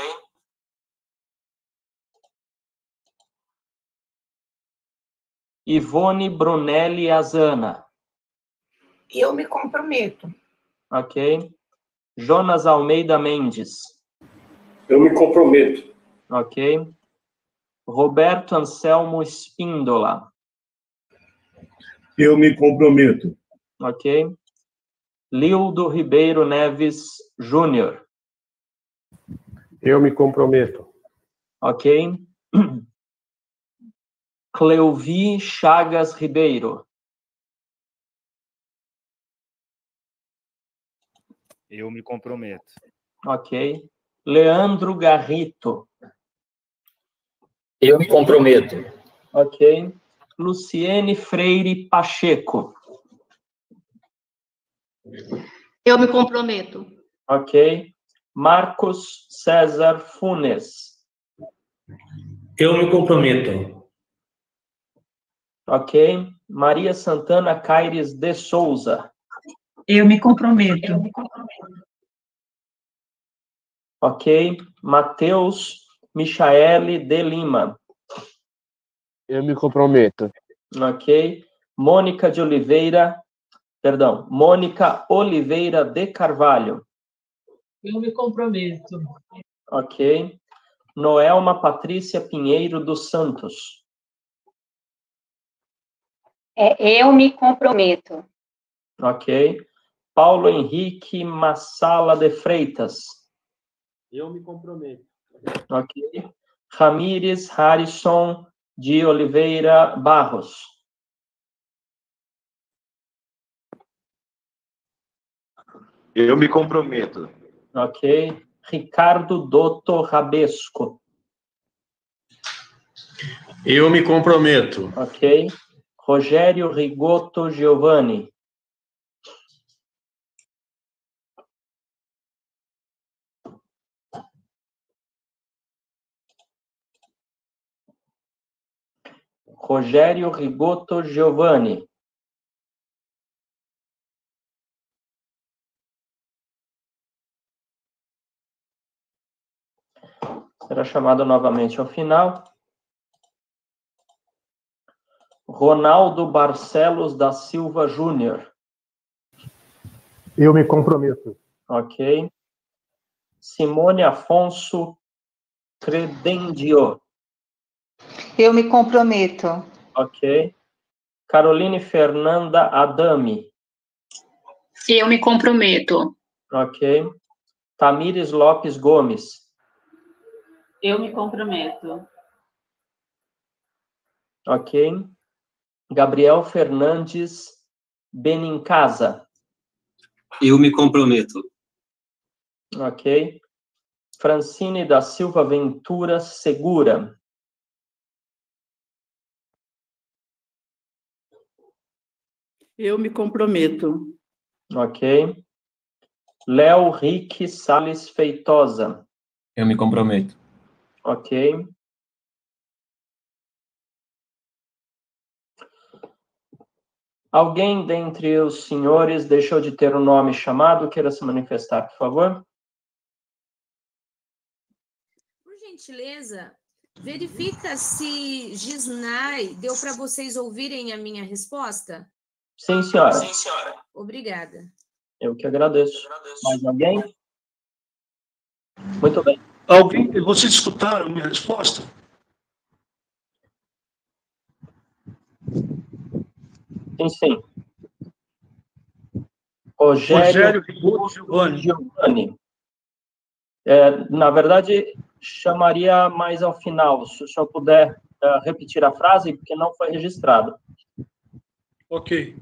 Ivone Brunelli Azana. Eu me comprometo. Ok. Jonas Almeida Mendes. Eu me comprometo. Ok. Roberto Anselmo Espíndola. Eu me comprometo. Ok. Lildo Ribeiro Neves Júnior. Eu me comprometo. Ok. Cleuvi Chagas Ribeiro. Eu me comprometo. Ok. Leandro Garrito. Eu me comprometo. Ok. Luciene Freire Pacheco. Eu me comprometo. Ok. Marcos César Funes. Eu me comprometo. Ok. Maria Santana Caires de Souza. Eu me comprometo. Ok. Matheus Michaele de Lima. Eu me comprometo. Ok. Mônica de Oliveira, perdão, Mônica Oliveira de Carvalho. Eu me comprometo. Ok. Noelma Patrícia Pinheiro dos Santos. É, eu me comprometo. Ok. Paulo Henrique Massala de Freitas. Eu me comprometo. Ok. Ramires Harrison de Oliveira Barros. Eu me comprometo. Ok. Ricardo Dotto Rabesco. Eu me comprometo. Ok. Rogério Rigotto Giovanni. Rogério Rigoto Giovanni. Será chamado novamente ao final. Ronaldo Barcelos da Silva Júnior. Eu me comprometo. Ok. Simone Afonso Credendio. Eu me comprometo. Ok. Caroline Fernanda Adami. Eu me comprometo. Ok. Tamires Lopes Gomes. Eu me comprometo. Ok. Gabriel Fernandes Benincasa. Eu me comprometo. Ok. Francine da Silva Ventura Segura. Eu me comprometo. Ok. Léo Rick Sales Feitosa. Eu me comprometo. Ok. Alguém dentre os senhores deixou de ter o nome chamado, queira se manifestar, por favor? Por gentileza, verifica se Gisnai deu para vocês ouvirem a minha resposta? Sim, senhora. Sim, senhora. Obrigada. Eu que agradeço. Mais alguém? Muito bem. Alguém, vocês escutaram minha resposta? Sim, sim. Rogério, Rogério Rigoto Giovanni. Giovanni. É, na verdade, chamaria mais ao final, se o senhor puder uh, repetir a frase, porque não foi registrado. Ok.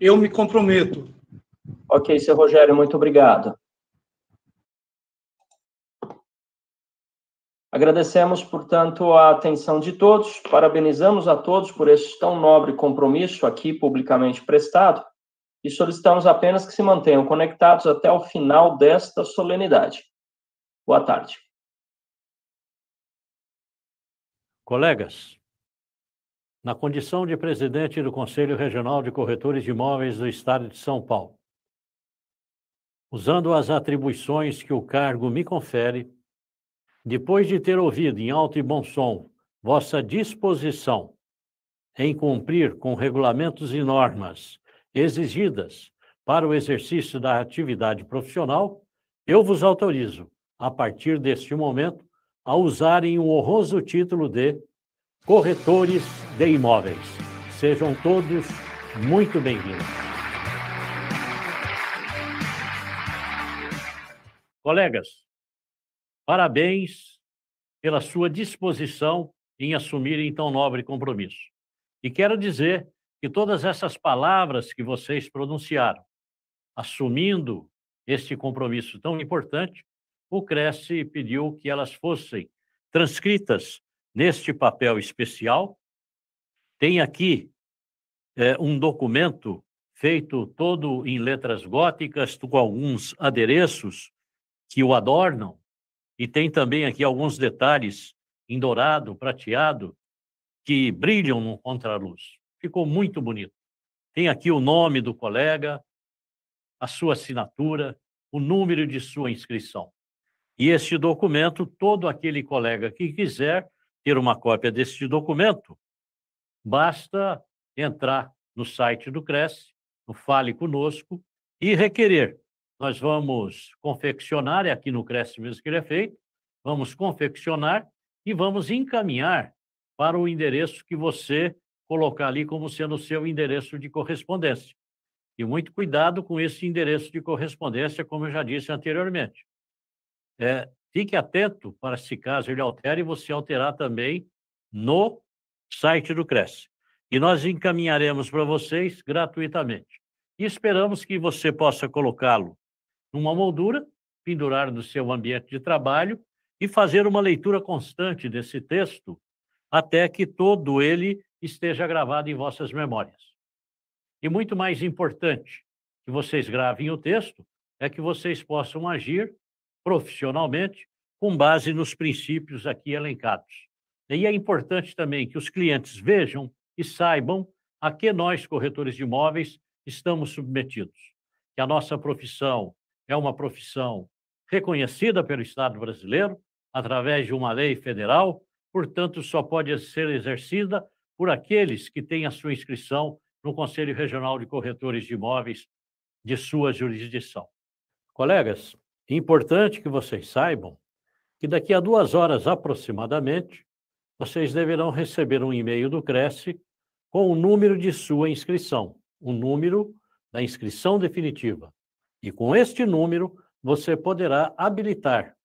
Eu me comprometo. Ok, seu Rogério, muito obrigado. Agradecemos, portanto, a atenção de todos, parabenizamos a todos por este tão nobre compromisso aqui publicamente prestado e solicitamos apenas que se mantenham conectados até o final desta solenidade. Boa tarde. Colegas, na condição de presidente do Conselho Regional de Corretores de Imóveis do Estado de São Paulo, usando as atribuições que o cargo me confere, depois de ter ouvido em alto e bom som vossa disposição em cumprir com regulamentos e normas exigidas para o exercício da atividade profissional, eu vos autorizo, a partir deste momento, a usarem o honroso título de corretores de imóveis. Sejam todos muito bem-vindos. Colegas, parabéns pela sua disposição em assumirem tão nobre compromisso. E quero dizer que todas essas palavras que vocês pronunciaram, assumindo este compromisso tão importante, o Cresce pediu que elas fossem transcritas neste papel especial. Tem aqui é, um documento feito todo em letras góticas, com alguns adereços que o adornam, e tem também aqui alguns detalhes em dourado, prateado, que brilham no contraluz. Ficou muito bonito. Tem aqui o nome do colega, a sua assinatura, o número de sua inscrição. E este documento, todo aquele colega que quiser ter uma cópia deste documento, basta entrar no site do Cresce, no Fale Conosco, e requerer. Nós vamos confeccionar, é aqui no Cresce mesmo que ele é feito, vamos confeccionar e vamos encaminhar para o endereço que você colocar ali como sendo o seu endereço de correspondência. E muito cuidado com esse endereço de correspondência, como eu já disse anteriormente. É, fique atento para, se caso ele altere, você alterar também no site do Cresce. E nós encaminharemos para vocês gratuitamente. E esperamos que você possa colocá-lo numa moldura, pendurar no seu ambiente de trabalho e fazer uma leitura constante desse texto até que todo ele esteja gravado em vossas memórias. E muito mais importante que vocês gravem o texto é que vocês possam agir profissionalmente com base nos princípios aqui elencados. E é importante também que os clientes vejam e saibam a que nós, corretores de imóveis, estamos submetidos. Que a nossa profissão é uma profissão reconhecida pelo Estado brasileiro, através de uma lei federal, portanto, só pode ser exercida por aqueles que têm a sua inscrição no Conselho Regional de Corretores de Imóveis de sua jurisdição. Colegas, é importante que vocês saibam que daqui a duas horas aproximadamente, vocês deverão receber um e-mail do Cresce com o número de sua inscrição, o número da inscrição definitiva. E com este número, você poderá habilitar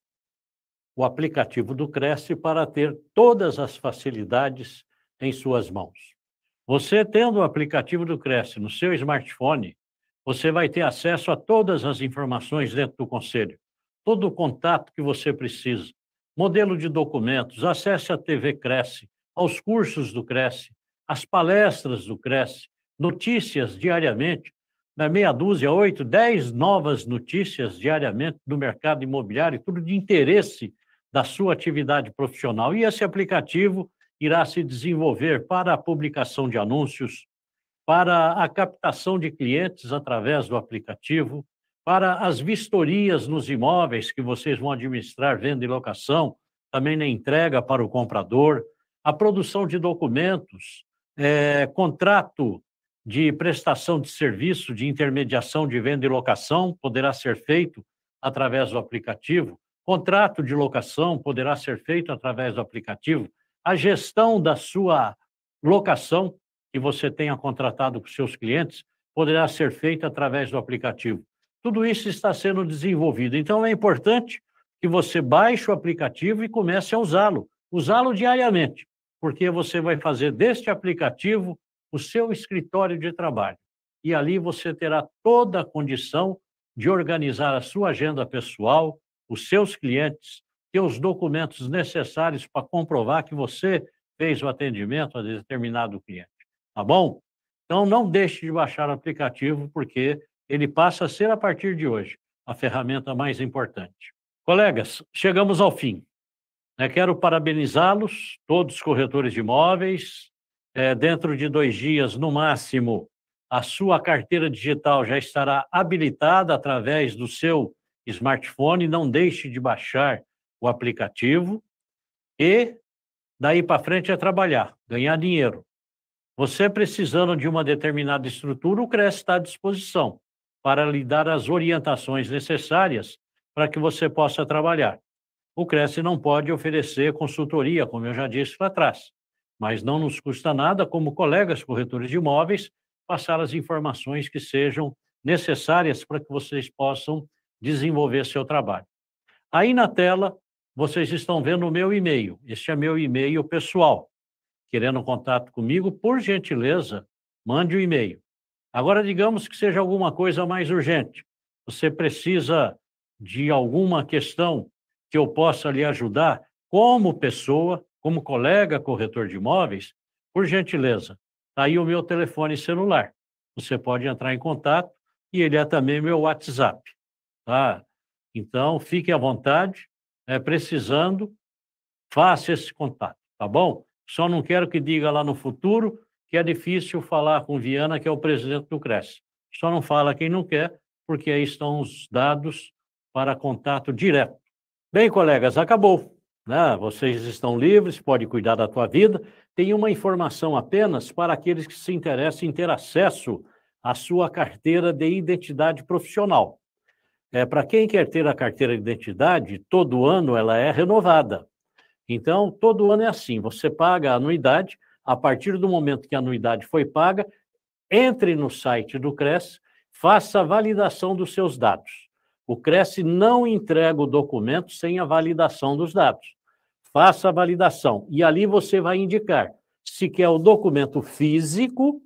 o aplicativo do Cresce para ter todas as facilidades em suas mãos. Você tendo o aplicativo do Cresce no seu smartphone, você vai ter acesso a todas as informações dentro do conselho, todo o contato que você precisa, modelo de documentos, acesse a TV Cresce, aos cursos do Cresce, às palestras do Cresce, notícias diariamente, na meia dúzia, oito, dez novas notícias diariamente do mercado imobiliário, tudo de interesse da sua atividade profissional. E esse aplicativo irá se desenvolver para a publicação de anúncios, para a captação de clientes através do aplicativo, para as vistorias nos imóveis que vocês vão administrar, venda e locação, também na entrega para o comprador, a produção de documentos, é, contrato de prestação de serviço, de intermediação de venda e locação, poderá ser feito através do aplicativo, contrato de locação poderá ser feito através do aplicativo, a gestão da sua locação que você tenha contratado com seus clientes poderá ser feita através do aplicativo. Tudo isso está sendo desenvolvido. Então, é importante que você baixe o aplicativo e comece a usá-lo, usá-lo diariamente, porque você vai fazer deste aplicativo o seu escritório de trabalho. E ali você terá toda a condição de organizar a sua agenda pessoal, os seus clientes, ter os documentos necessários para comprovar que você fez o atendimento a determinado cliente. Tá bom? Então, não deixe de baixar o aplicativo, porque ele passa a ser, a partir de hoje, a ferramenta mais importante. Colegas, chegamos ao fim. Né? Quero parabenizá-los, todos os corretores de imóveis. É, dentro de dois dias, no máximo, a sua carteira digital já estará habilitada através do seu smartphone. Não deixe de baixar o aplicativo. E daí para frente é trabalhar, ganhar dinheiro. Você precisando de uma determinada estrutura, o CRES está à disposição para lhe dar as orientações necessárias para que você possa trabalhar. O CRES não pode oferecer consultoria, como eu já disse lá atrás, mas não nos custa nada, como colegas corretores de imóveis, passar as informações que sejam necessárias para que vocês possam desenvolver seu trabalho. Aí na tela, vocês estão vendo o meu e-mail. Este é meu e-mail pessoal querendo contato comigo, por gentileza, mande um e-mail. Agora, digamos que seja alguma coisa mais urgente. Você precisa de alguma questão que eu possa lhe ajudar como pessoa, como colega corretor de imóveis, por gentileza, está aí o meu telefone celular. Você pode entrar em contato e ele é também meu WhatsApp. Tá? Então, fique à vontade, é, precisando, faça esse contato, tá bom? Só não quero que diga lá no futuro que é difícil falar com Viana, que é o presidente do CRES. Só não fala quem não quer, porque aí estão os dados para contato direto. Bem, colegas, acabou. Né? Vocês estão livres, pode cuidar da tua vida. Tem uma informação apenas para aqueles que se interessam em ter acesso à sua carteira de identidade profissional. É, para quem quer ter a carteira de identidade, todo ano ela é renovada. Então, todo ano é assim: você paga a anuidade, a partir do momento que a anuidade foi paga, entre no site do CRES, faça a validação dos seus dados. O CRES não entrega o documento sem a validação dos dados. Faça a validação e ali você vai indicar se quer o documento físico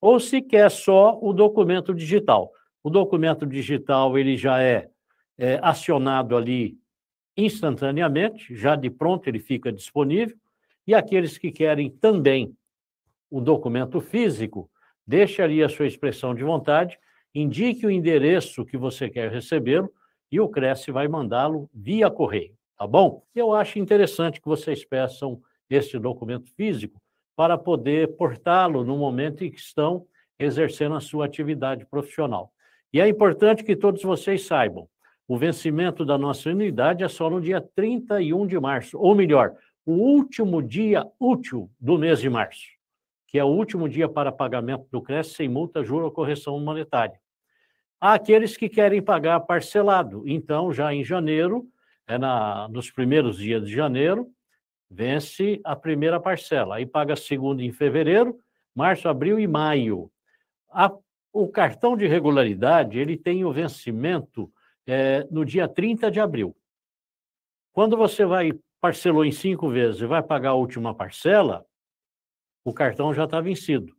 ou se quer só o documento digital. O documento digital ele já é, é acionado ali instantaneamente, já de pronto ele fica disponível, e aqueles que querem também o documento físico, deixe ali a sua expressão de vontade, indique o endereço que você quer recebê-lo e o Cresce vai mandá-lo via correio, tá bom? Eu acho interessante que vocês peçam este documento físico para poder portá-lo no momento em que estão exercendo a sua atividade profissional. E é importante que todos vocês saibam, o vencimento da nossa unidade é só no dia 31 de março, ou melhor, o último dia útil do mês de março, que é o último dia para pagamento do CRES sem multa, juro ou correção monetária. Há aqueles que querem pagar parcelado, então já em janeiro, é na, nos primeiros dias de janeiro, vence a primeira parcela, aí paga a segunda em fevereiro, março, abril e maio. A, o cartão de regularidade, ele tem o vencimento é, no dia 30 de abril. Quando você vai parcelou em cinco vezes e vai pagar a última parcela, o cartão já está vencido.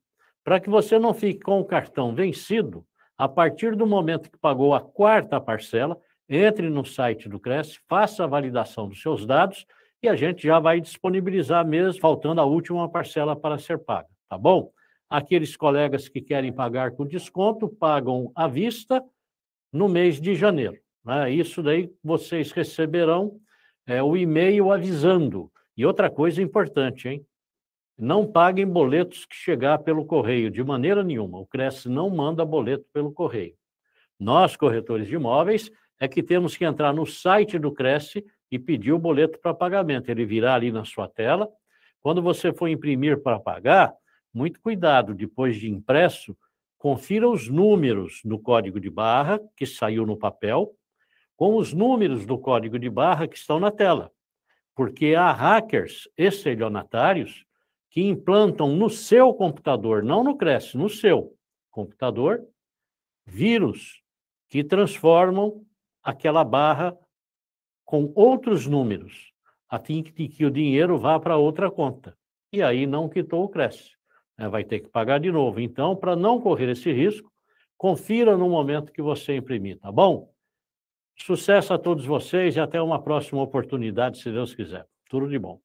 Para que você não fique com o cartão vencido, a partir do momento que pagou a quarta parcela, entre no site do Cresce, faça a validação dos seus dados e a gente já vai disponibilizar mesmo, faltando a última parcela para ser paga, tá bom? Aqueles colegas que querem pagar com desconto, pagam à vista no mês de janeiro. Né? Isso daí vocês receberão é, o e-mail avisando. E outra coisa importante, hein? Não paguem boletos que chegar pelo correio, de maneira nenhuma. O Cresce não manda boleto pelo correio. Nós, corretores de imóveis, é que temos que entrar no site do Cresce e pedir o boleto para pagamento. Ele virá ali na sua tela. Quando você for imprimir para pagar, muito cuidado, depois de impresso, confira os números do código de barra que saiu no papel, com os números do código de barra que estão na tela. Porque há hackers estelionatários que implantam no seu computador, não no Cresce, no seu computador, vírus que transformam aquela barra com outros números, a fim de que o dinheiro vá para outra conta. E aí não quitou o Cresce. Né? Vai ter que pagar de novo. Então, para não correr esse risco, confira no momento que você imprimir, tá bom? Sucesso a todos vocês e até uma próxima oportunidade, se Deus quiser. Tudo de bom.